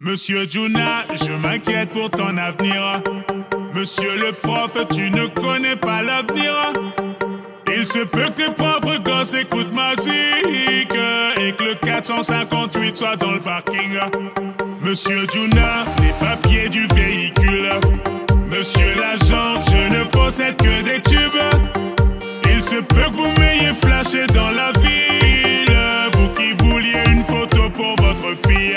Monsieur Juna, je m'inquiète pour ton avenir. Monsieur le prof, tu ne connais pas l'avenir. Il se peut que tes propres gosses écoutent ma musique et que le 458 soit dans le parking. Monsieur Juna, les papiers du véhicule. Monsieur l'agent, je ne possède que des tubes. Il se peut que vous m'ayez flashé dans la ville. Vous qui vouliez une photo pour votre fille.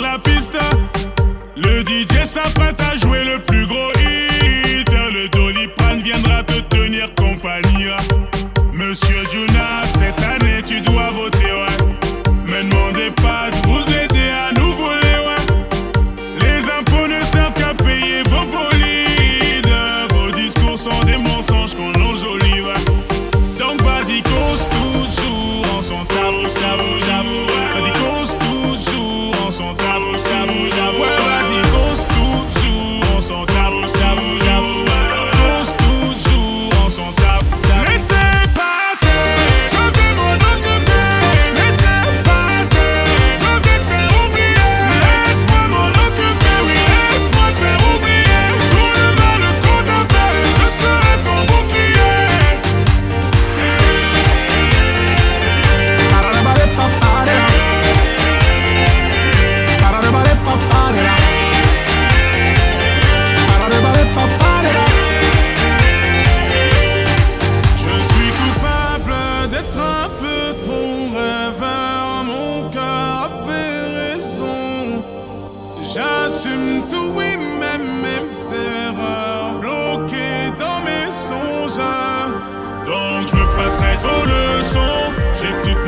La piste. Le DJ s'apprête à jouer le plus gros hit. Le Doliprane viendra te tenir compagnie. Monsieur Juna, peu trop rêveur. Mon cœur avait raison. J'assume tout, oui, même mes erreurs. Bloqué dans mes songes. Donc je me passerai vos leçons. J'ai toutes